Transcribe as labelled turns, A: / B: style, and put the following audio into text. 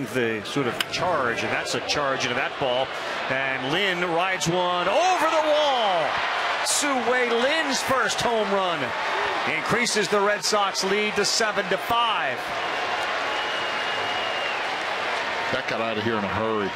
A: leading the sort of charge, and that's a charge into that ball. And Lin rides one over the wall. Sue Wei Lin's first home run increases the Red Sox lead to seven to five.
B: That got out of here in a hurry.